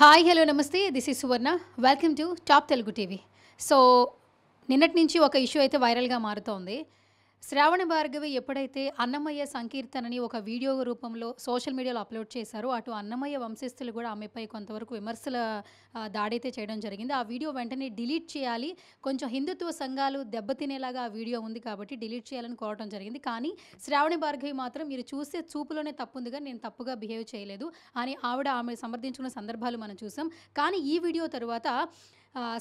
Hi hello నమస్తే. This is Suvarna welcome to top Telugu TV so నిన్నటి నుంచి ఒక ఇష్యూ అయితే వైరల్గా మారుతోంది. శ్రావణ భార్గవి ఎప్పుడైతే అన్నమయ్య సంకీర్తనని ఒక వీడియో రూపంలో సోషల్ మీడియాలో అప్లోడ్ చేశారో అటు అన్నమయ్య వంశస్థులు కూడా ఆమెపై కొంతవరకు విమర్శల దాడైతే చేయడం జరిగింది. ఆ వీడియో వెంటనే డిలీట్ చేయాలి. కొంచెం హిందుత్వ సంఘాలు దెబ్బతినేలాగా ఆ వీడియో ఉంది కాబట్టి డిలీట్ చేయాలని కోరడం జరిగింది. కానీ శ్రావణ భార్గవి మాత్రం మీరు చూస్తే చూపులోనే తప్పుందిగా నేను తప్పుగా బిహేవ్ చేయలేదు అని ఆవిడ ఆమె సమర్థించుకున్న సందర్భాలు మనం చూసాం. కానీ ఈ వీడియో తర్వాత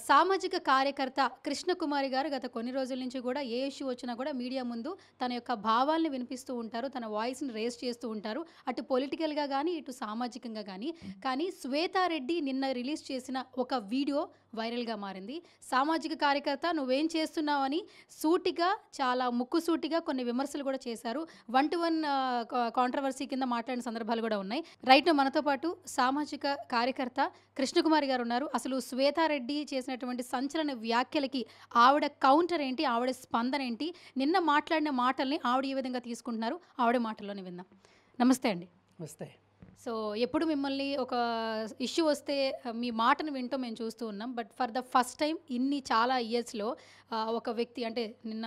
సామాజిక కార్యకర్త కృష్ణకుమారి గారు గత కొన్ని రోజుల నుంచి కూడా ఏ ఇష్యూ వచ్చినా కూడా మీడియా ముందు తన యొక్క భావాల్ని వినిపిస్తూ ఉంటారు తన వాయిస్ని రేస్ చేస్తూ ఉంటారు. అటు పొలిటికల్గా కానీ ఇటు సామాజికంగా కానీ కానీ శ్వేతారెడ్డి నిన్న రిలీజ్ చేసిన ఒక వీడియో వైరల్గా మారింది. సామాజిక కార్యకర్త నువ్వేం చేస్తున్నావని సూటిగా చాలా ముక్కుసూటిగా కొన్ని విమర్శలు కూడా చేశారు. వన్ టు వన్ కాంట్రవర్సీ కింద మాట్లాడిన సందర్భాలు కూడా ఉన్నాయి. రైట్ మనతో పాటు సామాజిక కార్యకర్త కృష్ణకుమారి గారు ఉన్నారు. అసలు శ్వేతారెడ్డి చేసినటువంటి సంచలన వ్యాఖ్యలకి ఆవిడ కౌంటర్ ఏంటి? ఆవిడ స్పందన ఏంటి? నిన్న మాట్లాడిన మాటల్ని ఆవిడ ఏ విధంగా తీసుకుంటున్నారు? ఆవిడ మాటల్లోనే విందాం. నమస్తే అండి. నమస్తే. సో ఎప్పుడు మిమ్మల్ని ఒక ఇష్యూ వస్తే మీ మాటను వింటూ మేము చూస్తూ ఉన్నాం. But for the first time ఇన్ని చాలా ఇయర్స్లో ఒక వ్యక్తి అంటే నిన్న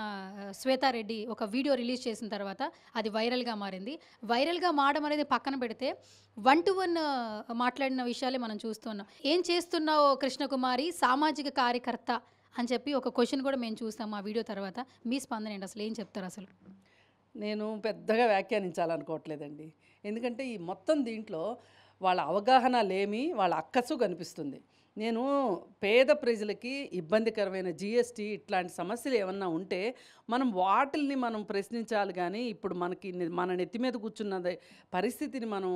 శ్వేతారెడ్డి ఒక వీడియో రిలీజ్ చేసిన తర్వాత అది వైరల్గా మారింది. వైరల్గా మారడం అనేది పక్కన పెడితే వన్ టు వన్ మాట్లాడిన విషయాలే మనం చూస్తున్నాం ఏం చేస్తున్నావు కృష్ణకుమారి? సామాజిక కార్యకర్త? అని చెప్పి ఒక క్వశ్చన్ కూడా మేము చూస్తాం ఆ వీడియో తర్వాత. మీ స్పందన ఏంటి? అసలు ఏం చెప్తారు అసలు? నేను పెద్దగా వ్యాఖ్యానించాలనుకోవట్లేదండి. ఎందుకంటే ఈ మొత్తం దీంట్లో వాళ్ళ అవగాహన లేమి వాళ్ళ అక్కసు కనిపిస్తుంది నేను పేద ప్రజలకి ఇబ్బందికరమైన జిఎస్టీ ఇట్లాంటి సమస్యలు ఏమన్నా ఉంటే మనం వాటిల్ని మనం ప్రశ్నించాలి కానీ ఇప్పుడు మనకి మన నెత్తి మీద కూర్చున్న పరిస్థితిని మనం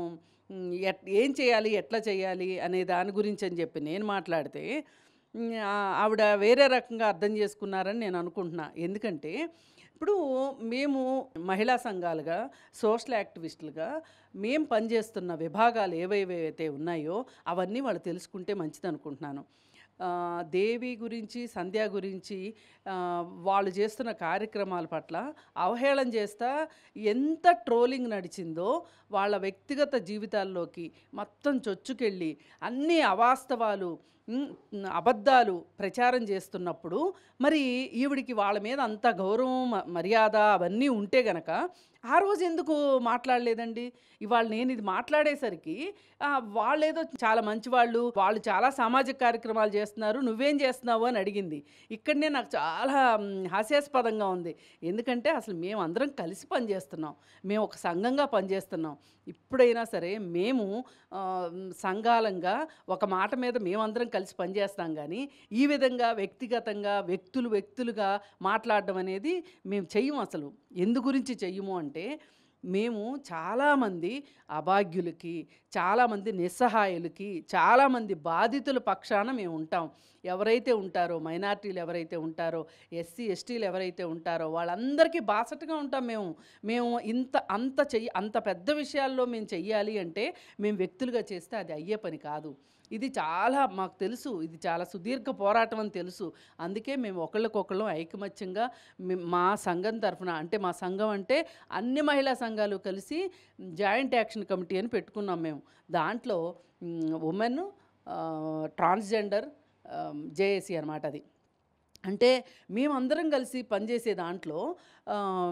ఎట్ ఏం చేయాలి ఎట్లా చేయాలి అనే దాని గురించి అని చెప్పి నేను మాట్లాడితే ఆవిడ వేరే రకంగా అర్థం చేసుకున్నారని నేను అనుకుంటున్నా. ఎందుకంటే ఇప్పుడు మేము మహిళా సంఘాలుగా సోషల్ యాక్టివిస్టులుగా మేము పనిచేస్తున్న విభాగాలు ఏవేవైతే ఉన్నాయో అవన్నీ వాళ్ళు తెలుసుకుంటే మంచిది అనుకుంటున్నాను దేవి గురించి సంధ్య గురించి వాళ్ళు చేస్తున్న కార్యక్రమాల పట్ల అవహేళన చేస్తా ఎంత ట్రోలింగ్ నడిచిందో వాళ్ళ వ్యక్తిగత జీవితాల్లోకి మొత్తం చొచ్చుకెళ్ళి అన్ని అవాస్తవాలు అబద్ధాలు ప్రచారం చేస్తున్నప్పుడు మరి ఈవిడికి వాళ్ళ మీద అంత గౌరవం మ- మర్యాద అవన్నీ ఉంటే గనక ఆ రోజు ఎందుకు మాట్లాడలేదండి? ఇవాళ నేను ఇది మాట్లాడేసరికి వాళ్ళేదో చాలా మంచివాళ్ళు వాళ్ళు చాలా సామాజిక కార్యక్రమాలు చేస్తున్నారు నువ్వేం చేస్తున్నావు అని అడిగింది. ఇక్కడనే నాకు చాలా హాస్యాస్పదంగా ఉంది. ఎందుకంటే అసలు మేము అందరం కలిసి పనిచేస్తున్నాం. మేము ఒక సంఘంగా పనిచేస్తున్నాం. ఇప్పుడైనా సరే మేము సంఘాలంగా ఒక మాట మీద మేమందరం కలిసి పనిచేస్తాం కానీ ఈ విధంగా వ్యక్తిగతంగా వ్యక్తులు వ్యక్తులుగా మాట్లాడడం అనేది మేము చెయ్యము అసలు. ఎందు గురించి చెయ్యము అంటే మేము చాలామంది అభాగ్యులకి చాలామంది నిస్సహాయులకి చాలామంది బాధితుల పక్షాన మేము ఉంటాం. ఎవరైతే ఉంటారో మైనార్టీలు ఎవరైతే ఉంటారో ఎస్సీ ఎస్టీలు ఎవరైతే ఉంటారో వాళ్ళందరికీ బాసటగా ఉంటాం మేము. మేము ఇంత అంత చెయ్యి అంత పెద్ద విషయాల్లో మేము చెయ్యాలి అంటే మేము వ్యక్తులుగా చేస్తే అది అయ్యే పని కాదు. ఇది చాలా మాకు తెలుసు. ఇది చాలా సుదీర్ఘ పోరాటం అని తెలుసు. అందుకే మేము ఒకళ్ళకొకళ్ళం ఐకమత్యంగా మా సంఘం తరఫున అంటే మా సంఘం అంటే అన్ని మహిళా సంఘాలు కలిసి జాయింట్ యాక్షన్ కమిటీ అని పెట్టుకున్నాం మేము. దాంట్లో ఉమెన్ ట్రాన్స్జెండర్ జేఏసీ అనమాట అది. అంటే మేమందరం కలిసి పనిచేసే దాంట్లో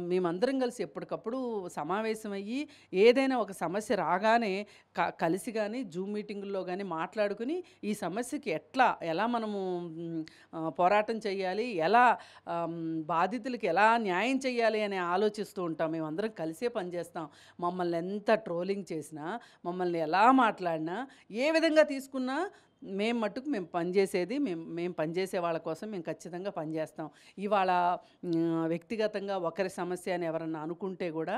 మేమందరం కలిసి ఎప్పటికప్పుడు సమావేశమయ్యి ఏదైనా ఒక సమస్య రాగానే క కలిసి కానీ జూమ్ మీటింగుల్లో కానీ మాట్లాడుకుని ఈ సమస్యకి ఎట్లా ఎలా మనము పోరాటం చేయాలి ఎలా బాధితులకి ఎలా న్యాయం చేయాలి అని ఆలోచిస్తూ ఉంటాం. మేమందరం కలిసే పనిచేస్తాం మమ్మల్ని ఎంత ట్రోలింగ్ చేసినా మమ్మల్ని ఎలా మాట్లాడినా ఏ విధంగా తీసుకున్నా మేము మట్టుకు మేము పనిచేసేది మేము మేము పనిచేసే వాళ్ళ కోసం మేము ఖచ్చితంగా పనిచేస్తాం ఇవాళ వ్యక్తిగతంగా ఒకరి సమస్య అని ఎవరన్నా అనుకుంటే కూడా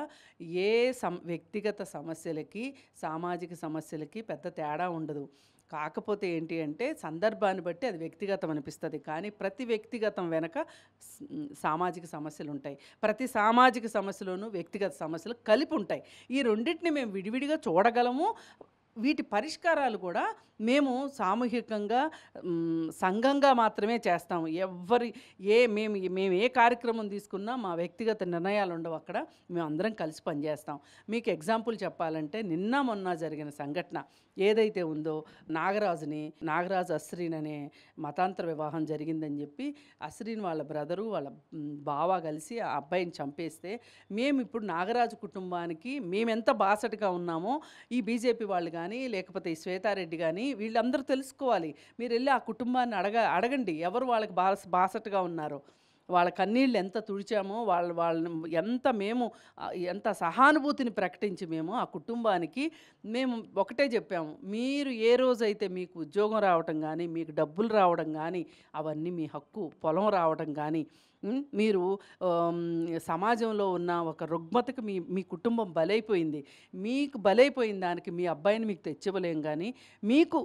ఏ సం వ్యక్తిగత సమస్యలకి సామాజిక సమస్యలకి పెద్ద తేడా ఉండదు. కాకపోతే ఏంటి అంటే సందర్భాన్ని బట్టి అది వ్యక్తిగతం అనిపిస్తుంది. కానీ ప్రతి వ్యక్తిగతం వెనక సామాజిక సమస్యలు ఉంటాయి. ప్రతి సామాజిక సమస్యలోనూ వ్యక్తిగత సమస్యలు కలిపి ఉంటాయి. ఈ రెండింటిని మేము విడివిడిగా చూడగలము. వీటి పరిష్కారాలు కూడా మేము సామూహికంగా సంఘంగా మాత్రమే చేస్తాము. ఎవరి ఏ మేము మేము ఏ కార్యక్రమం తీసుకున్నా మా వ్యక్తిగత నిర్ణయాలు ఉండవు అక్కడ. మేము అందరం కలిసి పనిచేస్తాం. మీకు ఎగ్జాంపుల్ చెప్పాలంటే నిన్న మొన్న జరిగిన సంఘటన. ఏదైతే ఉందో నాగరాజుని నాగరాజు అశ్రీన్ అనే మతాంతర వివాహం జరిగిందని చెప్పి అశ్రీన్ వాళ్ళ బ్రదరు వాళ్ళ బావ కలిసి ఆ అబ్బాయిని చంపేస్తే మేము ఇప్పుడు నాగరాజు కుటుంబానికి మేమెంత బాసటగా ఉన్నామో ఈ బీజేపీ వాళ్ళు కానీ లేకపోతే ఈ శ్వేతారెడ్డి కానీ వీళ్ళందరూ తెలుసుకోవాలి. మీరు వెళ్ళి ఆ కుటుంబాన్ని అడగ అడగండి ఎవరు వాళ్ళకి బాస బాసటగా ఉన్నారో. వాళ్ళ కన్నీళ్ళు ఎంత తుడిచామో వాళ్ళ వాళ్ళని ఎంత మేము ఎంత సహానుభూతిని ప్రకటించి మేము ఆ కుటుంబానికి మేము ఒకటే చెప్పాము మీరు ఏ రోజైతే మీకు ఉద్యోగం రావటం కానీ మీకు డబ్బులు రావడం కానీ అవన్నీ మీ హక్కు పొలం రావడం కానీ మీరు సమాజంలో ఉన్న ఒక రుగ్మతకు మీ మీ కుటుంబం బలైపోయింది. మీకు బలైపోయిన దానికి మీ అబ్బాయిని మీకు తెచ్చివ్వలేం కానీ మీకు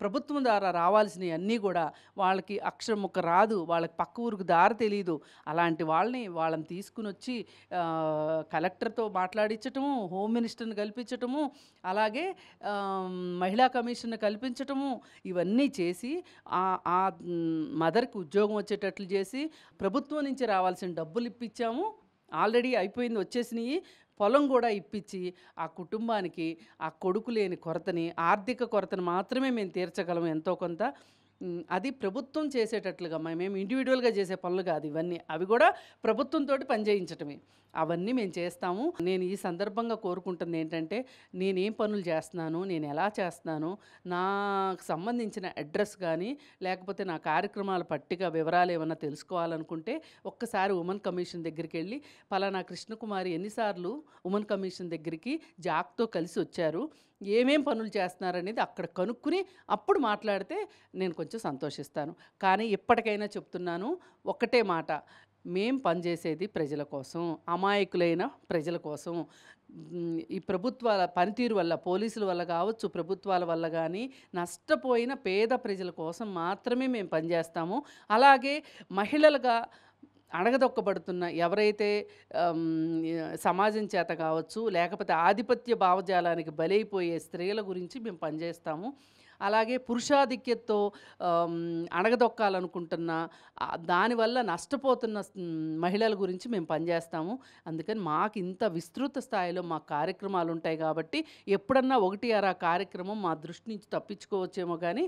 ప్రభుత్వం ద్వారా రావాల్సినవి అన్నీ కూడా వాళ్ళకి అక్షరం ఒక రాదు వాళ్ళకి పక్క ఊరికి దారి తెలియదు అలాంటి వాళ్ళని వాళ్ళని తీసుకుని వచ్చి కలెక్టర్తో మాట్లాడించటము హోమ్ మినిస్టర్ని కల్పించటము అలాగే మహిళా కమిషన్ను కల్పించటము ఇవన్నీ చేసి ఆ- ఆ మదర్కి ఉద్యోగం వచ్చేటట్లు చేసి ప్రభుత్వం ప్రభుత్వం నుంచి రావాల్సిన డబ్బులు ఇప్పించాము. ఆల్రెడీ అయిపోయింది వచ్చేసినాయి. పొలం కూడా ఇప్పించి ఆ కుటుంబానికి ఆ కొడుకు లేని కొరతని ఆర్థిక కొరతను మాత్రమే మేము తీర్చగలం ఎంతో కొంత. అది ప్రభుత్వం చేసేటట్లుగా మే- మేము ఇండివిజువల్గా చేసే పనులు కాదు ఇవన్నీ. అవి కూడా ప్రభుత్వంతో పనిచేయించటమే. అవన్నీ మేము చేస్తాము. నేను ఈ సందర్భంగా కోరుకుంటుంది ఏంటంటే నేనేం పనులు చేస్తున్నాను నేను ఎలా చేస్తున్నాను నాకు సంబంధించిన అడ్రస్ కానీ లేకపోతే నా కార్యక్రమాల పట్టిక వివరాలు ఏమన్నా తెలుసుకోవాలనుకుంటే ఒక్కసారి ఉమెన్ కమిషన్ దగ్గరికి వెళ్ళి పలానా కృష్ణకుమారి ఎన్నిసార్లు ఉమెన్ కమిషన్ దగ్గరికి జాక్తో కలిసి వచ్చారు. ఏమేం పనులు చేస్తున్నారనేది అక్కడ కనుక్కుని అప్పుడు మాట్లాడితే నేను కొంచెం సంతోషిస్తాను. కానీ ఇప్పటికైనా చెప్తున్నాను ఒకటే మాట. మేం పనిచేసేది ప్రజల కోసం అమాయకులైన ప్రజల కోసం. ఈ ప్రభుత్వాల పనితీరు వల్ల పోలీసుల వల్ల కావచ్చు ప్రభుత్వాల వల్ల కానీ నష్టపోయిన పేద ప్రజల కోసం మాత్రమే మేము పనిచేస్తాము అలాగే మహిళలుగా అణగదొక్కబడుతున్న ఎవరైతే సమాజం చేత కావచ్చు లేకపోతే ఆధిపత్య భావజాలానికి బలైపోయే స్త్రీల గురించి మేము పనిచేస్తాము. అలాగే పురుషాధిక్యతతో అణగదొక్కాలనుకుంటున్న దానివల్ల నష్టపోతున్న మహిళల గురించి మేము పనిచేస్తాము. అందుకని మాకు ఇంత విస్తృత స్థాయిలో మా కార్యక్రమాలు ఉంటాయి కాబట్టి ఎప్పుడన్నా ఒకటి అరా కార్యక్రమం మా దృష్టి నుంచి తప్పించుకోవచ్చేమో కానీ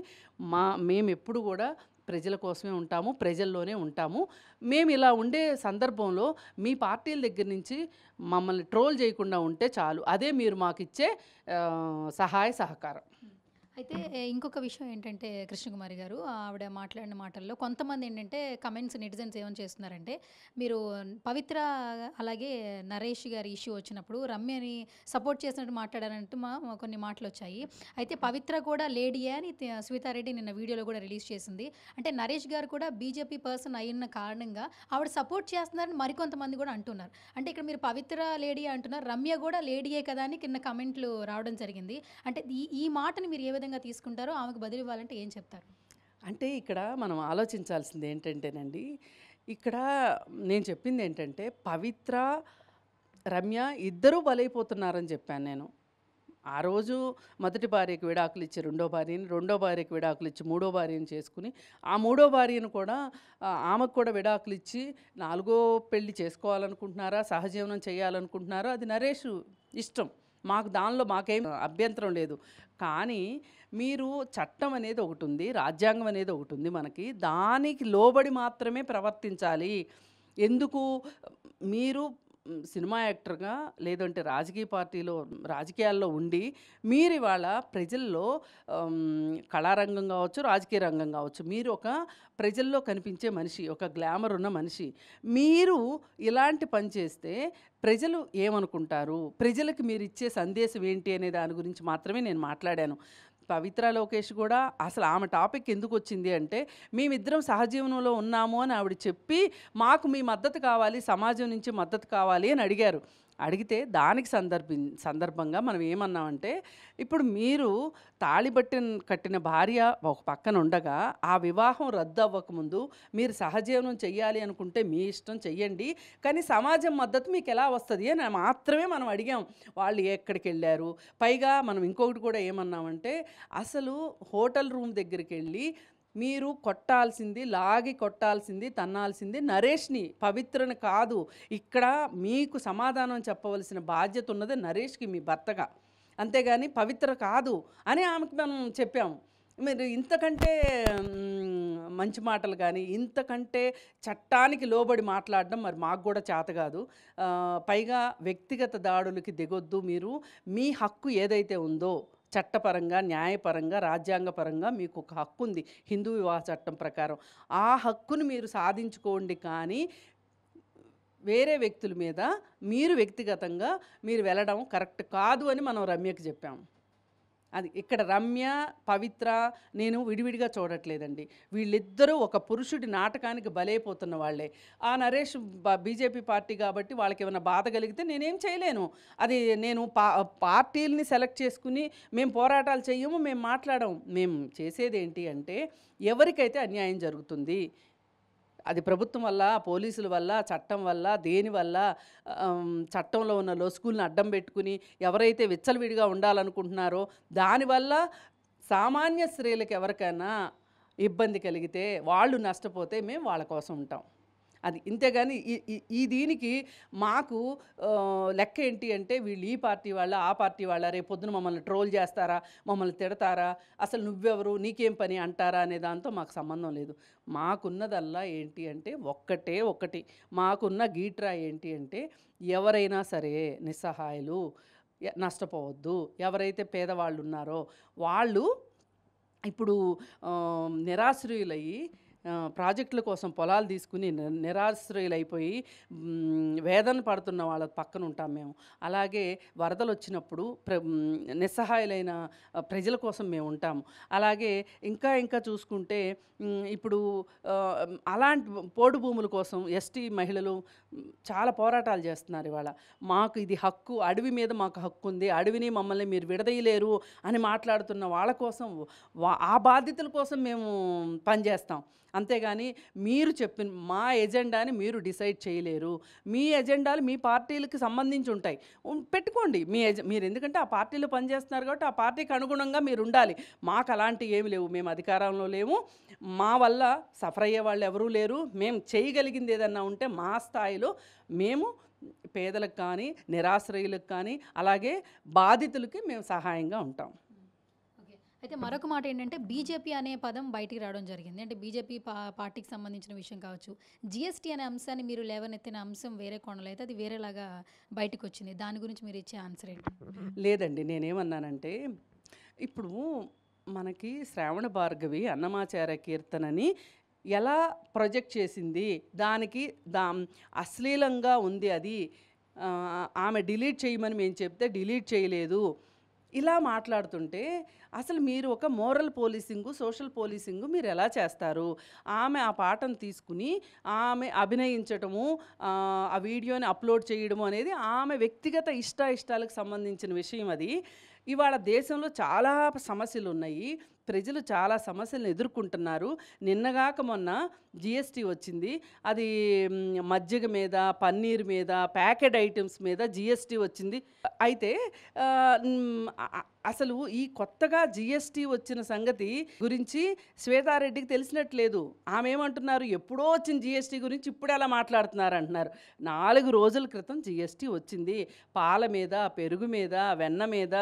మా మేము ఎప్పుడు కూడా ప్రజల కోసమే ఉంటాము ప్రజల్లోనే ఉంటాము. మేము ఇలా ఉండే సందర్భంలో మీ పార్టీల దగ్గర నుంచి మమ్మల్ని ట్రోల్ చేయకుండా ఉంటే చాలు. అదే మీరు మాకు ఇచ్చే సహాయ సహకారం. అయితే ఇంకొక విషయం ఏంటంటే కృష్ణకుమారి గారు ఆవిడ మాట్లాడిన మాటల్లో కొంతమంది ఏంటంటే కమెంట్స్ నెటిజన్స్ ఏమని చేస్తున్నారంటే మీరు పవిత్ర అలాగే నరేష్ గారి ఇష్యూ వచ్చినప్పుడు రమ్యని సపోర్ట్ చేసినట్టు మాట్లాడారంటూ మా కొన్ని మాటలు వచ్చాయి అయితే పవిత్ర కూడా లేడీయే అని సువితారెడ్డి స్మితారెడ్డి నిన్న వీడియోలో కూడా రిలీజ్ చేసింది. అంటే నరేష్ గారు కూడా బీజేపీ పర్సన్ అయిన కారణంగా ఆవిడ సపోర్ట్ చేస్తున్నారని మరికొంతమంది కూడా అంటున్నారు. అంటే ఇక్కడ మీరు పవిత్ర లేడీ అంటున్నారు రమ్య కూడా లేడీయే కదా అని కింద కమెంట్లు రావడం జరిగింది. అంటే ఈ ఈ మాటని మీరు ఏ విధంగా తీసుకుంటారో ఆమెకు బదులు ఇవ్వాలంటే ఏం చెప్తారు? అంటే ఇక్కడ మనం ఆలోచించాల్సింది ఏంటంటేనండి ఇక్కడ నేను చెప్పింది ఏంటంటే పవిత్ర రమ్య ఇద్దరూ బలైపోతున్నారని చెప్పాను నేను. ఆ రోజు మొదటి భార్యకు విడాకులు ఇచ్చి రెండో భార్యని రెండో భార్యకు విడాకులు ఇచ్చి మూడో భార్యను చేసుకుని ఆ మూడో భార్యను కూడా ఆమెకు కూడా విడాకులు ఇచ్చి నాలుగో పెళ్ళి చేసుకోవాలనుకుంటున్నారా సహజీవనం చేయాలనుకుంటున్నారా అది నరేష్ ఇష్టం. మాకు దానిలో మాకేం అభ్యంతరం లేదు. కానీ మీరు చట్టం అనేది ఒకటి ఉంది రాజ్యాంగం అనేది ఒకటి ఉంది మనకి. దానికి లోబడి మాత్రమే ప్రవర్తించాలి. ఎందుకు? మీరు సినిమా యాక్టర్గా లేదంటే రాజకీయ పార్టీలో రాజకీయాల్లో ఉండి మీరు ఇవాళ ప్రజల్లో కళారంగం కావచ్చు రాజకీయ రంగం కావచ్చు మీరు ఒక ప్రజల్లో కనిపించే మనిషి ఒక గ్లామర్ ఉన్న మనిషి మీరు ఇలాంటి పని చేస్తే ప్రజలు ఏమనుకుంటారు? ప్రజలకు మీరు ఇచ్చే సందేశం ఏంటి అనే దాని గురించి మాత్రమే నేను మాట్లాడాను. పవిత్ర లోకేష్ కూడా అసలు ఆమె టాపిక్ ఎందుకు వచ్చింది అంటే మేమిద్దరం సహజీవనంలో ఉన్నాము అని ఆవిడ చెప్పి మాకు మీ మద్దతు కావాలి సమాజం నుంచి మద్దతు కావాలి అని అడిగారు. అడిగితే దానికి సందర్భి సందర్భంగా మనం ఏమన్నామంటే ఇప్పుడు మీరు తాళి బట్టిన కట్టిన భార్య ఒక పక్కన ఉండగా ఆ వివాహం రద్దు అవ్వకముందు మీరు సహజీవనం చెయ్యాలి అనుకుంటే మీ ఇష్టం చెయ్యండి కానీ సమాజం మద్దతు మీకు ఎలా వస్తుంది అని మాత్రమే మనం అడిగాం. వాళ్ళు ఎక్కడికి వెళ్ళారు పైగా మనం ఇంకొకటి కూడా ఏమన్నామంటే అసలు హోటల్ రూమ్ దగ్గరికి వెళ్ళి మీరు కొట్టాల్సింది లాగి కొట్టాల్సింది తన్నాల్సింది నరేష్ని పవిత్రని కాదు. ఇక్కడ మీకు సమాధానం చెప్పవలసిన బాధ్యత ఉన్నది నరేష్కి మీ భర్తగా. అంతేగాని పవిత్ర కాదు అని ఆమెకు మనం చెప్పాము మీరు ఇంతకంటే మంచి మాటలు కానీ ఇంతకంటే చట్టానికి లోబడి మాట్లాడడం మరి మాకు కూడా చేత కాదు. పైగా వ్యక్తిగత దాడులకి దిగొద్దు మీరు. మీ హక్కు ఏదైతే ఉందో చట్టపరంగా న్యాయపరంగా రాజ్యాంగపరంగా మీకు ఒక హక్కు ఉంది. హిందూ వివాహ చట్టం ప్రకారం. ఆ హక్కును మీరు సాధించుకోండి కానీ వేరే వ్యక్తుల మీద మీరు వ్యక్తిగతంగా మీరు వెళ్ళడం కరెక్ట్ కాదు అని మనం రమ్యకి చెప్పాము అది ఇక్కడ రమ్య పవిత్ర నేను విడివిడిగా చూడట్లేదండి. వీళ్ళిద్దరూ ఒక పురుషుడి నాటకానికి బలైపోతున్న వాళ్ళే. ఆ నరేష్ బీజేపీ పార్టీ కాబట్టి వాళ్ళకి ఏమైనా బాధ కలిగితే నేనేం చేయలేను. అది నేను పా పార్టీలని సెలెక్ట్ చేసుకుని మేము పోరాటాలు చేయము మేము మాట్లాడము. మేము చేసేది ఏంటి అంటే ఎవరికైతే అన్యాయం జరుగుతుంది అది ప్రభుత్వం వల్ల పోలీసుల వల్ల చట్టం వల్ల దేని వల్ల చట్టంలో ఉన్న లోస్కూల్ని అడ్డం పెట్టుకుని ఎవరైతే విచ్చలవిడిగా ఉండాలనుకుంటున్నారో దానివల్ల సామాన్య స్త్రీలకు ఎవరికైనా ఇబ్బంది కలిగితే వాళ్ళు నష్టపోతే మేము వాళ్ళ కోసం ఉంటాం. అది ఇంతేగాని ఈ- ఈ- దీనికి మాకు లెక్క ఏంటి అంటే వీళ్ళు ఈ పార్టీ వాళ్ళ ఆ పార్టీ వాళ్ళ రేపు పొద్దున మమ్మల్ని ట్రోల్ చేస్తారా మమ్మల్ని తిడతారా అసలు నువ్వెవరు నీకేం పని అంటారా అనే దాంతో మాకు సంబంధం లేదు. మాకున్నదల్లా ఏంటి అంటే ఒక్కటే ఒకటి. మాకున్న గీట్రా ఏంటి అంటే ఎవరైనా సరే నిస్సహాయులు నష్టపోవద్దు. ఎవరైతే పేదవాళ్ళు ఉన్నారో వాళ్ళు ఇప్పుడు నిరాశ్రయులయ్యి ప్రాజెక్టుల కోసం పొలాలు తీసుకుని నిరాశ్రయులైపోయి వేదన పడుతున్న వాళ్ళ పక్కన ఉంటాం మేము. అలాగే వరదలు వచ్చినప్పుడు ప్ర నిస్సహాయులైన ప్రజల కోసం మేము ఉంటాము. అలాగే ఇంకా ఇంకా చూసుకుంటే ఇప్పుడు అలాంటి పోడు భూముల కోసం ఎస్టీ మహిళలు చాలా పోరాటాలు చేస్తున్నారు ఇవాళ. మాకు ఇది హక్కు అడవి మీద మాకు హక్కు ఉంది అడవిని మమ్మల్ని మీరు విడదీయలేరు అని మాట్లాడుతున్న వాళ్ళ కోసం ఆ బాధ్యతల కోసం మేము పనిచేస్తాం. అంతేగాని మీరు చెప్పిన మా ఎజెండాని మీరు డిసైడ్ చేయలేరు. మీ ఎజెండాలు మీ పార్టీలకు సంబంధించి ఉంటాయి. ఉం, పెట్టుకోండి. మీ ఎజ మీరు ఎందుకంటే ఆ పార్టీలో పనిచేస్తున్నారు కాబట్టి ఆ పార్టీకి అనుగుణంగా మీరు ఉండాలి. మాకు అలాంటివి ఏమి లేవు. మేము అధికారంలో లేము. మా వల్ల సఫర్ అయ్యే వాళ్ళు ఎవరూ లేరు. మేము చేయగలిగింది ఏదన్నా ఉంటే మా స్థాయిలో మేము పేదలకు కానీ నిరాశ్రయులకు కానీ అలాగే బాధితులకి మేము సహాయంగా ఉంటాం. అయితే మరొక మాట ఏంటంటే బీజేపీ అనే పదం బయటికి రావడం జరిగింది. అంటే బీజేపీ పా పార్టీకి సంబంధించిన విషయం కావచ్చు. జిఎస్టీ అనే అంశాన్ని మీరు లేవనెత్తిన అంశం వేరే కోణలో అయితే అది వేరేలాగా బయటకు వచ్చింది దాని గురించి మీరు ఇచ్చే ఆన్సర్ ఏంటి? లేదండి నేనేమన్నానంటే ఇప్పుడు మనకి శ్రావణ భార్గవి అన్నమాచార్య కీర్తనని ఎలా ప్రొజెక్ట్ చేసింది? దానికి దా అశ్లీలంగా ఉంది అది. ఆమె డిలీట్ చేయమని మేము చెప్తే డిలీట్ చేయలేదు. ఇలా మాట్లాడుతుంటే అసలు మీరు ఒక మోరల్ పోలీసింగు సోషల్ పోలీసింగు మీరు ఎలా చేస్తారు? ఆమె ఆ పాటను తీసుకుని ఆమె అభినయించటము ఆ ఆ వీడియోని అప్లోడ్ చేయడము అనేది ఆమె వ్యక్తిగత ఇష్ట ఇష్టాలకు సంబంధించిన విషయం అది. ఇవాళ దేశంలో చాలా సమస్యలు ఉన్నాయి ప్రజలు చాలా సమస్యలను ఎదుర్కొంటున్నారు. నిన్నగాక మొన్న జిఎస్టీ వచ్చింది. అది మజ్జిగ మీద పన్నీర్ మీద ప్యాకెట్ ఐటమ్స్ మీద జిఎస్టీ వచ్చింది. అయితే అసలు ఈ కొత్తగా జిఎస్టీ వచ్చిన సంగతి గురించి శ్వేతారెడ్డికి తెలిసినట్లేదు. ఆమె ఏమంటున్నారు ఎప్పుడో వచ్చిన జిఎస్టీ గురించి ఇప్పుడు ఎలా మాట్లాడుతున్నారు అంటున్నారు నాలుగు రోజుల క్రితం జిఎస్టీ వచ్చింది. పాల మీద పెరుగు మీద వెన్న మీద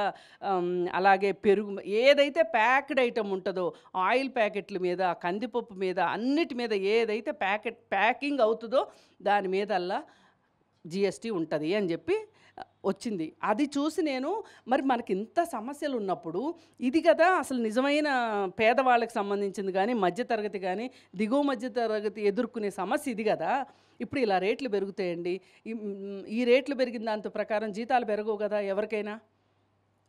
అలాగే పెరుగు ఏదైతే ప్యాక్డ్ ఐటమ్ ఉంటుందో ఆయిల్ ప్యాకెట్ల మీద కందిపప్పు మీద అన్నిటి మీద ఏదైతే ప్యాకెట్ ప్యాకింగ్ అవుతుందో దాని మీదల్లా జిఎస్టీ ఉంటుంది అని చెప్పి వచ్చింది. అది చూసి నేను మరి మనకి ఇంత సమస్యలు ఉన్నప్పుడు ఇది కదా అసలు నిజమైన పేదవాళ్ళకి సంబంధించింది కానీ మధ్యతరగతి కానీ దిగువ మధ్యతరగతి ఎదుర్కొనే సమస్య ఇది కదా. ఇప్పుడు ఇలా రేట్లు పెరుగుతాయండి. ఈ- ఈ రేట్లు పెరిగిన దాంతో ప్రకారం జీతాలు పెరగవు కదా ఎవరికైనా.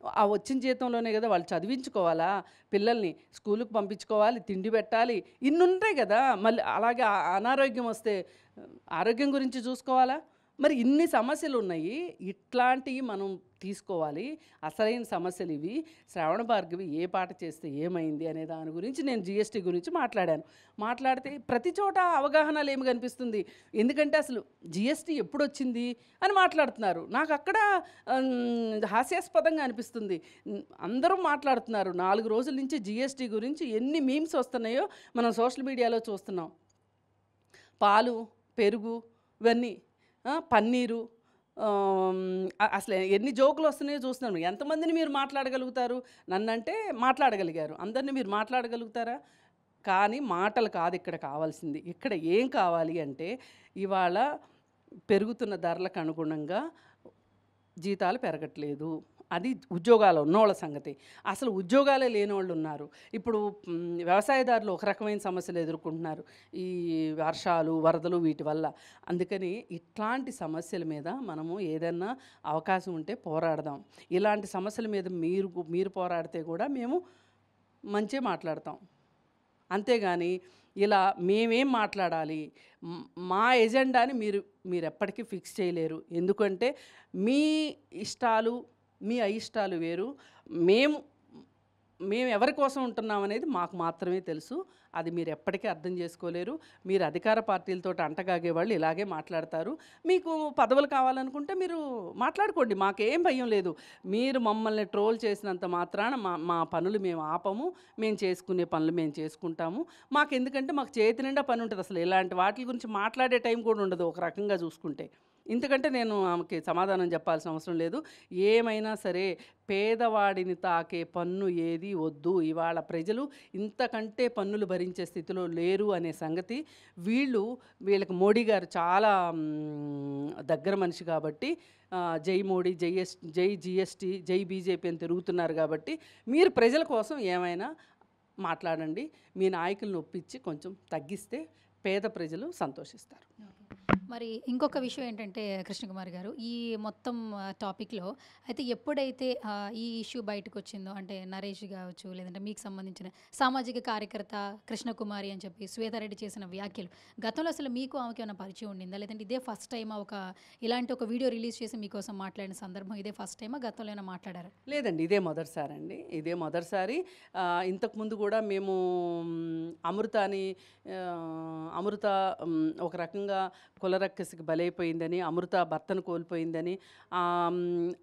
ఆ వచ్చిన జీతంలోనే కదా వాళ్ళు చదివించుకోవాలా? పిల్లల్ని స్కూలుకు పంపించుకోవాలి తిండి పెట్టాలి. ఇన్ని ఉంటాయి కదా. మళ్ళీ అలాగే అనారోగ్యం వస్తే ఆరోగ్యం గురించి చూసుకోవాలా? మరి ఇన్ని సమస్యలు ఉన్నాయి ఇట్లాంటివి మనం తీసుకోవాలి. అసలైన సమస్యలు ఇవి. శ్రవణ భార్గవి ఏ పాట చేస్తే ఏమైంది అనే దాని గురించి నేను జిఎస్టీ గురించి మాట్లాడాను. మాట్లాడితే ప్రతి చోట అవగాహన లేమి కనిపిస్తుంది. ఎందుకంటే అసలు జిఎస్టీ ఎప్పుడు వచ్చింది అని మాట్లాడుతున్నారు. నాకు అక్కడ హాస్యాస్పదంగా అనిపిస్తుంది. అందరూ మాట్లాడుతున్నారు. నాలుగు రోజుల నుంచి జిఎస్టీ గురించి ఎన్ని మీమ్స్ వస్తున్నాయో మనం సోషల్ మీడియాలో చూస్తున్నాం. పాలు పెరుగు ఇవన్నీ పన్నీరు అసలు ఎన్ని జోకులు వస్తున్నాయో చూస్తున్నాను ఎంతమందిని మీరు మాట్లాడగలుగుతారు? నన్నంటే మాట్లాడగలిగారు. అందరిని మీరు మాట్లాడగలుగుతారా? కానీ మాటలు కాదు ఇక్కడ కావాల్సింది. ఇక్కడ ఏం కావాలి అంటే ఇవాళ పెరుగుతున్న ధరలకు అనుగుణంగా జీతాలు పెరగట్లేదు. అది ఉద్యోగాలు ఉన్నోళ్ళ సంగతి. అసలు ఉద్యోగాలే లేని వాళ్ళు ఉన్నారు. ఇప్పుడు వ్యవసాయదారులు ఒక రకమైన సమస్యలు ఎదుర్కొంటున్నారు. ఈ వర్షాలు వరదలు వీటి వల్ల. అందుకని ఇట్లాంటి సమస్యల మీద మనము ఏదన్నా అవకాశం ఉంటే పోరాడదాం. ఇలాంటి సమస్యల మీద మీరు మీరు పోరాడితే కూడా మేము మంచి మాట్లాడతాం. అంతేగాని ఇలా మేమేం మాట్లాడాలి? మా ఎజెండాని మీరు మీరు ఎప్పటికీ ఫిక్స్ చేయలేరు. ఎందుకంటే మీ ఇష్టాలు మీ అయిష్టాలు వేరు. మేము మేము ఎవరి కోసం ఉంటున్నాం అనేది మాకు మాత్రమే తెలుసు. అది మీరు ఎప్పటికీ అర్థం చేసుకోలేరు. మీరు అధికార పార్టీలతో అంటగాగే వాళ్ళు ఇలాగే మాట్లాడతారు. మీకు పదవులు కావాలనుకుంటే మీరు మాట్లాడుకోండి. మాకేం భయం లేదు. మీరు మమ్మల్ని ట్రోల్ చేసినంత మాత్రాన మా మా పనులు మేము ఆపము. మేము చేసుకునే పనులు మేము చేసుకుంటాము. మాకు ఎందుకంటే మాకు చేతి నిండా పని ఉంటుంది. అసలు ఇలాంటి వాటి గురించి మాట్లాడే టైం కూడా ఉండదు ఒక రకంగా చూసుకుంటే. ఇంతకంటే నేను ఆమెకి సమాధానం చెప్పాల్సిన అవసరం లేదు. ఏమైనా సరే పేదవాడిని తాకే పన్ను ఏది వద్దు. ఇవాళ ప్రజలు ఇంతకంటే పన్నులు భరించే స్థితిలో లేరు అనే సంగతి. వీళ్ళు వీళ్ళకి మోడీ గారు చాలా దగ్గర మనిషి కాబట్టి జై మోడీ జై ఎస్ జై జిఎస్టీ జై బీజేపీ అని తిరుగుతున్నారు కాబట్టి మీరు ప్రజల కోసం ఏమైనా మాట్లాడండి. మీ నాయకులను ఒప్పించి కొంచెం తగ్గిస్తే పేద ప్రజలు సంతోషిస్తారు. మరి ఇంకొక విషయం ఏంటంటే కృష్ణకుమార్ గారు ఈ మొత్తం టాపిక్లో అయితే ఎప్పుడైతే ఈ ఇష్యూ బయటకు వచ్చిందో అంటే నరేష్ కావచ్చు లేదంటే మీకు సంబంధించిన సామాజిక కార్యకర్త కృష్ణకుమారి అని చెప్పి శ్వేతారెడ్డి చేసిన వ్యాఖ్యలు గతంలో అసలు మీకు ఆమెకి ఏమైనా పరిచయం ఉండిందా? లేదంటే ఇదే ఫస్ట్ టైం ఒక ఇలాంటి ఒక వీడియో రిలీజ్ చేసి మీకోసం మాట్లాడిన సందర్భం ఇదే ఫస్ట్ టైమా? గతంలో ఏమైనా మాట్లాడారా? లేదండి ఇదే మొదటిసారి అండి. ఇదే మొదటిసారి ఇంతకుముందు కూడా మేము అమృత అమృతాని అమృత ఒక రకంగా కులరక్కసికి బలైపోయిందని అమృత భర్తను కోల్పోయిందని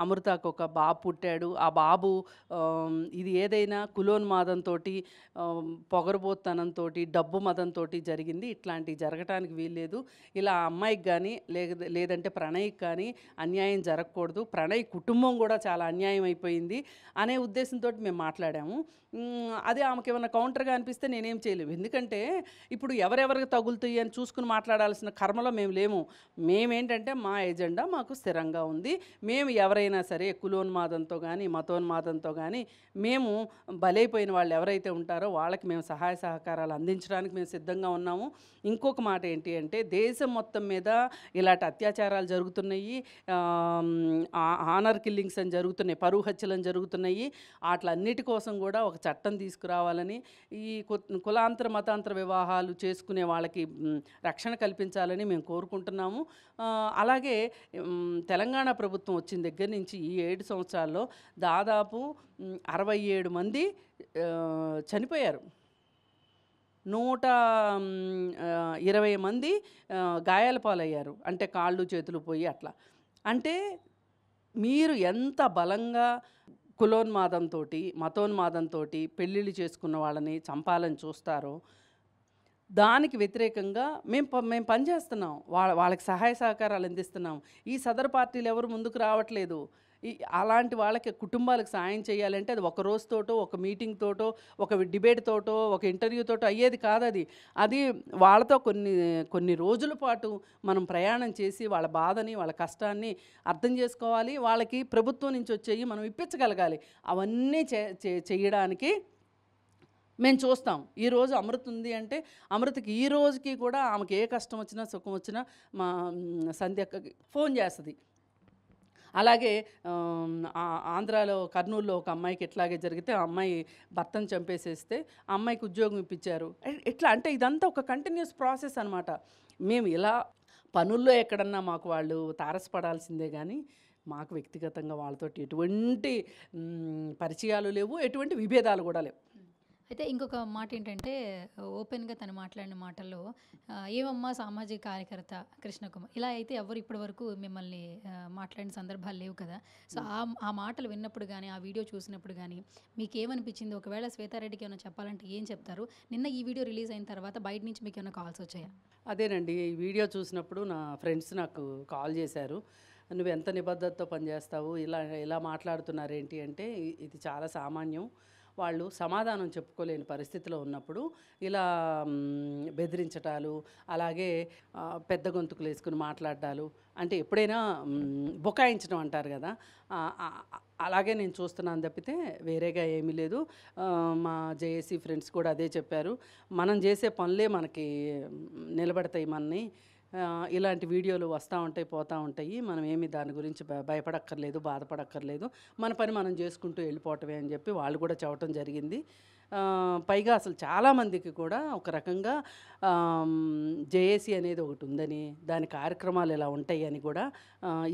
అమృతకు ఒక బాబు పుట్టాడు. ఆ బాబు ఇది ఏదైనా కులోన్మాదంతో పొగరబోత్తనంతో డబ్బు మదంతో జరిగింది. ఇట్లాంటివి జరగటానికి వీల్లేదు. ఇలా ఆ అమ్మాయికి కానీ లేద లేదంటే ప్రణయ్కి కానీ అన్యాయం జరగకూడదు. ప్రణయ్ కుటుంబం కూడా చాలా అన్యాయం అయిపోయింది అనే ఉద్దేశంతో మేము మాట్లాడాము. అదే ఆమెకి ఏమైనా కౌంటర్గా అనిపిస్తే నేనేం చేయలేము ఎందుకంటే ఇప్పుడు ఎవరెవరికి తగులుతాయి అని చూసుకుని మాట్లాడాల్సిన కర్మలు మేము లేము. మేమేంటంటే మా ఎజెండా మాకు స్థిరంగా ఉంది. మేము ఎవరైనా సరే కులోన్మాదంతో కానీ మతోన్మాదంతో కానీ మేము బలైపోయిన వాళ్ళు ఎవరైతే ఉంటారో వాళ్ళకి మేము సహాయ సహకారాలు అందించడానికి మేము సిద్ధంగా ఉన్నాము. ఇంకొక మాట ఏంటి అంటే దేశం మొత్తం మీద ఇలాంటి అత్యాచారాలు జరుగుతున్నాయి. ఆనర్ కిల్లింగ్స్ అని జరుగుతున్నాయి. పరువు హత్యలు అని జరుగుతున్నాయి. వాటిలన్నిటి కోసం కూడా ఒక చట్టం తీసుకురావాలని ఈ కులాంతర మతాంతర వివాహాలు చేసుకునే వాళ్ళకి రక్షణ కల్పించాలని మేము మేము కోరుకుంటున్నాము. అలాగే తెలంగాణ ప్రభుత్వం వచ్చిన దగ్గర నుంచి ఈ ఏడు సంవత్సరాల్లో దాదాపు అరవై ఏడు మంది చనిపోయారు. నూట ఇరవై మంది గాయాల పాలయ్యారు. అంటే కాళ్ళు చేతులు పోయి అట్లా. అంటే మీరు ఎంత బలంగా కులోన్మాదంతో మతోన్మాదంతో పెళ్ళిళ్ళు చేసుకున్న వాళ్ళని చంపాలని చూస్తారో దానికి వ్యతిరేకంగా మేము మేము పనిచేస్తున్నాం వాళ్ళ వాళ్ళకి సహాయ సహకారాలు అందిస్తున్నాం. ఈ సదర్ పార్టీలు ఎవరు ముందుకు రావట్లేదు. ఈ అలాంటి వాళ్ళకి కుటుంబాలకు సాయం చేయాలంటే అది ఒక రోజుతోటో ఒక మీటింగ్ తోటో ఒక డిబేట్ తోటో ఒక ఇంటర్వ్యూ తోటో అయ్యేది కాదు అది. అది వాళ్ళతో కొన్ని కొన్ని రోజుల పాటు మనం ప్రయాణం చేసి వాళ్ళ బాధని వాళ్ళ కష్టాన్ని అర్థం చేసుకోవాలి. వాళ్ళకి ప్రభుత్వం నుంచి వచ్చేవి మనం ఇప్పించగలగాలి. అవన్నీ చే చే- చేయడానికి మేము చూస్తాం. ఈ రోజు అమృత ఉంది అంటే అమృతకి ఈ రోజుకి కూడా ఆమెకి ఏ కష్టం వచ్చినా సుఖం వచ్చినా మా సంధ్యక్కకి ఫోన్ చేస్తుంది. అలాగే ఆంధ్రాలో కర్నూలులో ఒక అమ్మాయికి ఎట్లాగే జరిగితే ఆ అమ్మాయి భర్తను చంపేసేస్తే ఆ అమ్మాయికి ఉద్యోగం ఇప్పించారు. ఎట్లా? అంటే ఇదంతా ఒక కంటిన్యూస్ ప్రాసెస్ అనమాట మేము ఇలా పనుల్లో ఎక్కడన్నా మాకు వాళ్ళు తారసపడాల్సిందే కానీ మాకు వ్యక్తిగతంగా వాళ్ళతోటి ఎటువంటి పరిచయాలు లేవు ఎటువంటి విభేదాలు కూడా లేవు. అయితే ఇంకొక మాట ఏంటంటే ఓపెన్గా తను మాట్లాడిన మాటల్లో ఏమమ్మా సామాజిక కార్యకర్త కృష్ణకుమార్. ఇలా అయితే ఎవరు ఇప్పటి వరకు మిమ్మల్ని మాట్లాడిన సందర్భాలు లేవు కదా. సో ఆ ఆ మాటలు విన్నప్పుడు కానీ ఆ వీడియో చూసినప్పుడు కానీ మీకు ఏమనిపించింది ఒకవేళ శ్వేతారెడ్డికి ఏమైనా చెప్పాలంటే ఏం చెప్తారు? నిన్న ఈ వీడియో రిలీజ్ అయిన తర్వాత బయట నుంచి మీకు ఏమైనా కాల్స్ వచ్చాయా? అదేనండి. ఈ వీడియో చూసినప్పుడు నా ఫ్రెండ్స్ నాకు కాల్ చేశారు. నువ్వు ఎంత నిబద్ధతతో పనిచేస్తావు? ఇలా ఇలా మాట్లాడుతున్నారేంటి? అంటే ఇ- ఇది చాలా సామాన్యం. వాళ్ళు సమాధానం చెప్పుకోలేని పరిస్థితిలో ఉన్నప్పుడు ఇలా బెదిరించటాలు అలాగే పెద్ద గొంతుకులు వేసుకుని మాట్లాడాలు అంటే ఎప్పుడైనా బుకాయించడం అంటారు కదా అలాగే నేను చూస్తున్నాను తప్పితే వేరేగా ఏమీ లేదు. మా జేఏసీ ఫ్రెండ్స్ కూడా అదే చెప్పారు. మనం చేసే పనులే మనకి నిలబడతాయి మనని. ఇలాంటి వీడియోలు వస్తూ ఉంటాయి పోతూ ఉంటాయి. మనం ఏమి దాని గురించి భయపడక్కర్లేదు బాధపడక్కర్లేదు. మన పని మనం చేసుకుంటూ వెళ్ళిపోవటమే అని చెప్పి వాళ్ళు కూడా చెప్పటం జరిగింది. పైగా అసలు చాలామందికి కూడా ఒక రకంగా జేఏసీ అనేది ఒకటి ఉందని దాని కార్యక్రమాలు ఇలా ఉంటాయి అని కూడా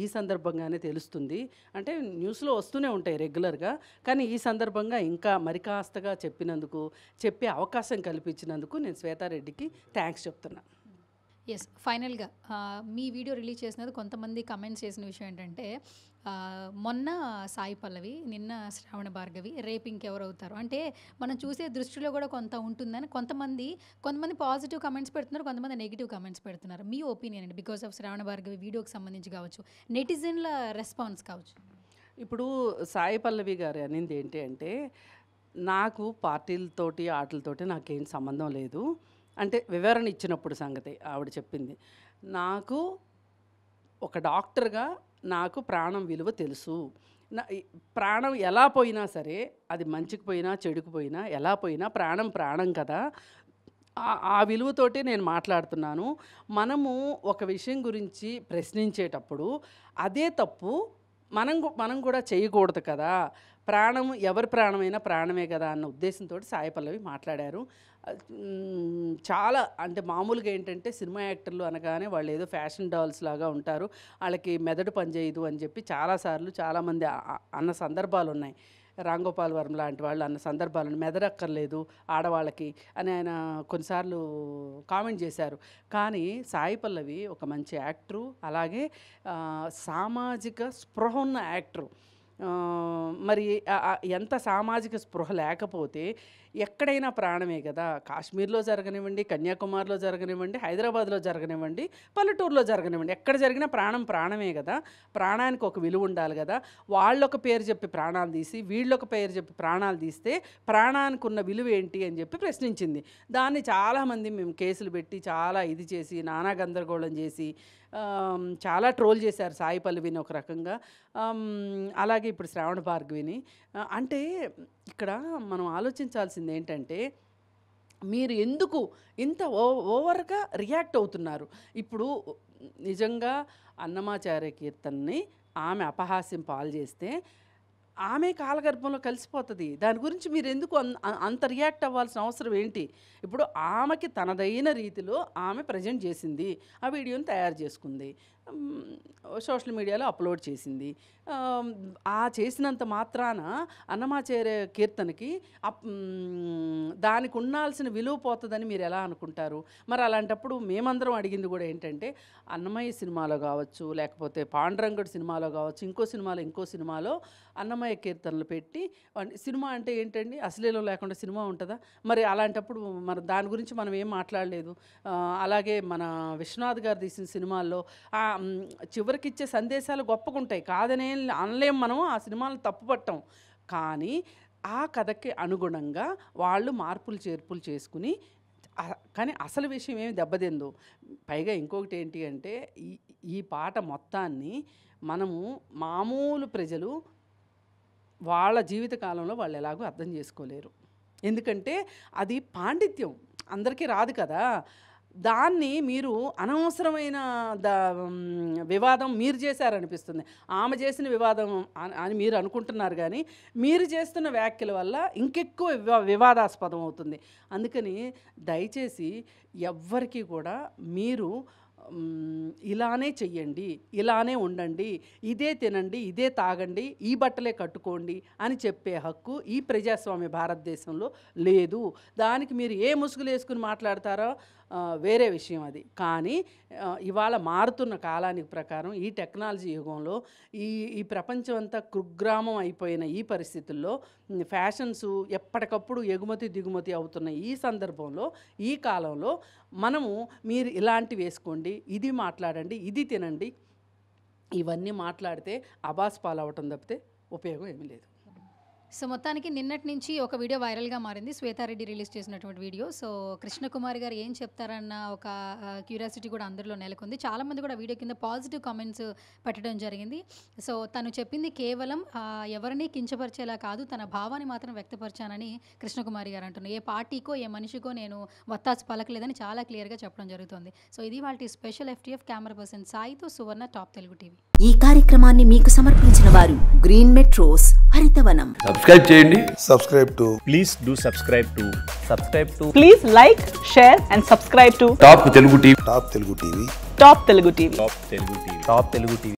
ఈ సందర్భంగానే తెలుస్తుంది. అంటే న్యూస్లో వస్తూనే ఉంటాయి రెగ్యులర్గా. కానీ ఈ సందర్భంగా ఇంకా మరి కాస్తగా చెప్పినందుకు చెప్పే అవకాశం కల్పించినందుకు నేను శ్వేతారెడ్డికి థ్యాంక్స్ చెప్తున్నాను ఎస్ ఫైనల్గా మీ వీడియో రిలీజ్ చేసినది కొంతమంది కమెంట్స్ చేసిన విషయం ఏంటంటే మొన్న సాయి పల్లవి నిన్న శ్రావణ భార్గవి రేపు ఇంకెవరు అవుతారు? అంటే మనం చూసే దృష్టిలో కూడా కొంత ఉంటుందని కొంతమంది కొంతమంది పాజిటివ్ కమెంట్స్ పెడుతున్నారు కొంతమంది నెగిటివ్ కమెంట్స్ పెడుతున్నారు. మీ ఒపీనియన్ అండి బికాస్ ఆఫ్ శ్రావణ భార్గవి వీడియోకి సంబంధించి కావచ్చు నెటిజన్ల రెస్పాన్స్ కావచ్చు. ఇప్పుడు సాయి పల్లవి గారు అనింది ఏంటి అంటే నాకు పార్టీలతోటి ఆటలతోటి నాకేం సంబంధం లేదు. అంటే వివరణ ఇచ్చినప్పుడు సంగతి ఆవిడ చెప్పింది. నాకు ఒక డాక్టర్గా నాకు ప్రాణం విలువ తెలుసు. నా ప్రాణం ఎలా పోయినా సరే అది మంచికి పోయినా చెడుకు పోయినా ఎలా పోయినా ప్రాణం ప్రాణం కదా. ఆ- ఆ నేను మాట్లాడుతున్నాను. మనము ఒక విషయం గురించి ప్రశ్నించేటప్పుడు అదే తప్పు మనం మనం కూడా చేయకూడదు కదా. ప్రాణం ఎవరి ప్రాణమైనా ప్రాణమే కదా అన్న ఉద్దేశంతో సాయి పల్లవి మాట్లాడారు. చాలా అంటే మామూలుగా ఏంటంటే సినిమా యాక్టర్లు అనగానే వాళ్ళు ఏదో ఫ్యాషన్ డాల్స్ లాగా ఉంటారు. వాళ్ళకి మెదడు పనిచేయదు అని చెప్పి చాలాసార్లు చాలామంది అన్న సందర్భాలు ఉన్నాయి రాంగోపాల్ వర్మ లాంటి వాళ్ళు అన్న సందర్భాలను మెదరక్కర్లేదు ఆడవాళ్ళకి అని ఆయన కొన్నిసార్లు కామెంట్ చేశారు. కానీ సాయి పల్లవి ఒక మంచి యాక్టరు అలాగే సామాజిక స్పృహ ఉన్న యాక్టరు. మరి ఎంత సామాజిక స్పృహ లేకపోతే ఎక్కడైనా ప్రాణమే కదా. కాశ్మీర్లో జరగనివ్వండి కన్యాకుమారిలో జరగనివ్వండి హైదరాబాద్లో జరగనివ్వండి పల్లెటూరులో జరగనివ్వండి. ఎక్కడ జరిగినా ప్రాణం ప్రాణమే కదా. ప్రాణానికి ఒక విలువ ఉండాలి కదా. వాళ్ళొక పేరు చెప్పి ప్రాణాలు తీసి వీళ్ళొక పేరు చెప్పి ప్రాణాలు తీస్తే ప్రాణానికి ఉన్న విలువ ఏంటి అని చెప్పి ప్రశ్నించింది. దాన్ని చాలామంది మేము కేసులు పెట్టి చాలా ఇది చేసి నానా గందరగోళం చేసి చాలా ట్రోల్ చేశారు సాయి పల్లవిని ఒక రకంగా. అలాగే ఇప్పుడు శ్రావణ భార్గవిని. అంటే ఇక్కడ మనం ఆలోచించాల్సింది ఏంటంటే మీరు ఎందుకు ఇంత ఓ ఓవర్గా రియాక్ట్ అవుతున్నారు? ఇప్పుడు నిజంగా అన్నమాచార్య కీర్తన్ని ఆమె అపహాస్యం పాలు చేస్తే ఆమె కాలగర్భంలో కలిసిపోతుంది. దాని గురించి మీరు ఎందుకు అన్- అంత రియాక్ట్ అవ్వాల్సిన అవసరం ఏంటి? ఇప్పుడు ఆమెకి తనదైన రీతిలో ఆమె ప్రజెంట్ చేసింది. ఆ వీడియోని తయారు చేసుకుంది. సోషల్ మీడియాలో అప్లోడ్ చేసింది. ఆ చేసినంత మాత్రాన అన్నమాచార్య కీర్తనకి అప్- దానికి ఉండాల్సిన విలువ పోతుందని మీరు ఎలా అనుకుంటారు? మరి అలాంటప్పుడు మేమందరం అడిగింది కూడా ఏంటంటే అన్నమయ్య సినిమాలో కావచ్చు లేకపోతే పాండురంగడు సినిమాలో కావచ్చు ఇంకో సినిమాలో ఇంకో సినిమాలో అన్నమయ్య కీర్తనలు పెట్టి సినిమా అంటే ఏంటండి? అశ్లీలం లేకుండా సినిమా ఉంటుందా? మరి అలాంటప్పుడు మరి దాని గురించి మనం ఏం మాట్లాడలేదు. అలాగే మన విశ్వనాథ్ గారు తీసిన సినిమాల్లో చివరికి ఇచ్చే సందేశాలు గొప్పగా ఉంటాయి కాదనే అనలేం మనం ఆ సినిమాలను తప్పుపట్టం. కానీ ఆ కథకి అనుగుణంగా వాళ్ళు మార్పులు చేర్పులు చేసుకుని కానీ అసలు విషయం ఏమి దెబ్బతిందు. పైగా ఇంకొకటి ఏంటి అంటే ఈ ఈ పాట మొత్తాన్ని మనము మామూలు ప్రజలు వాళ్ళ జీవితకాలంలో వాళ్ళు ఎలాగో అర్థం చేసుకోలేరు. ఎందుకంటే అది పాండిత్యం. అందరికీ రాదు కదా. దాన్ని మీరు అనవసరమైన ద వివాదం మీరు చేశారనిపిస్తుంది. ఆమె చేసిన వివాదం అని- అని మీరు అనుకుంటున్నారు కానీ మీరు చేస్తున్న వ్యాఖ్యల వల్ల ఇంకెక్కువ వివా వివాదాస్పదం అవుతుంది. అందుకని దయచేసి ఎవ్వరికీ కూడా మీరు ఇలానే చెయ్యండి ఇలానే ఉండండి ఇదే తినండి ఇదే తాగండి ఈ బట్టలే కట్టుకోండి అని చెప్పే హక్కు ఈ ప్రజాస్వామ్య భారతదేశంలో లేదు. దానికి మీరు ఏ ముసుగులు వేసుకుని మాట్లాడతారో వేరే విషయం అది. కానీ ఇవాళ మారుతున్న కాలానికి ప్రకారం ఈ టెక్నాలజీ యుగంలో ఈ ఈ ప్రపంచం అంతా కుగ్రామం అయిపోయిన ఈ పరిస్థితుల్లో ఫ్యాషన్స్ ఎప్పటికప్పుడు ఎగుమతి దిగుమతి అవుతున్న ఈ సందర్భంలో ఈ కాలంలో మనము మీరు ఇలాంటివి వేసుకోండి ఇది మాట్లాడండి ఇది తినండి ఇవన్నీ మాట్లాడితే అబాస్ పాలవటం తప్పితే ఉపయోగం ఏమీ లేదు. సో మొత్తానికి నిన్నటి నుంచి ఒక వీడియో వైరల్గా మారింది. శ్వేతారెడ్డి రిలీజ్ చేసినటువంటి వీడియో. సో కృష్ణకుమార్ గారు ఏం చెప్తారన్న ఒక క్యూరియాసిటీ కూడా అందరిలో నెలకొంది. చాలామంది కూడా వీడియో కింద పాజిటివ్ కామెంట్స్ పెట్టడం జరిగింది. సో తను చెప్పింది కేవలం ఎవరిని కించపరిచేలా కాదు తన భావాన్ని మాత్రం వ్యక్తపరిచానని కృష్ణకుమారి గారు అంటున్నారు. ఏ పార్టీకో ఏ మనిషికో నేను వత్తాసు పలకలేదని చాలా క్లియర్గా చెప్పడం జరుగుతుంది. సో ఇది వాళ్ళ స్పెషల్ ఎఫ్టీఎఫ్ కెమెరా పర్సన్ సాయితో సువర్ణ టాప్ తెలుగు టీవీ. ఈ కార్యక్రమాన్ని మీకు సమర్పించిన వారు గ్రీన్ మెట్రోస్ హరితవనం. సబ్స్క్రైబ్ చేయండి. Subscribe to please do subscribe to subscribe to please like share and subscribe to top Telugu TV top Telugu TV top Telugu TV top Telugu TV top Telugu TV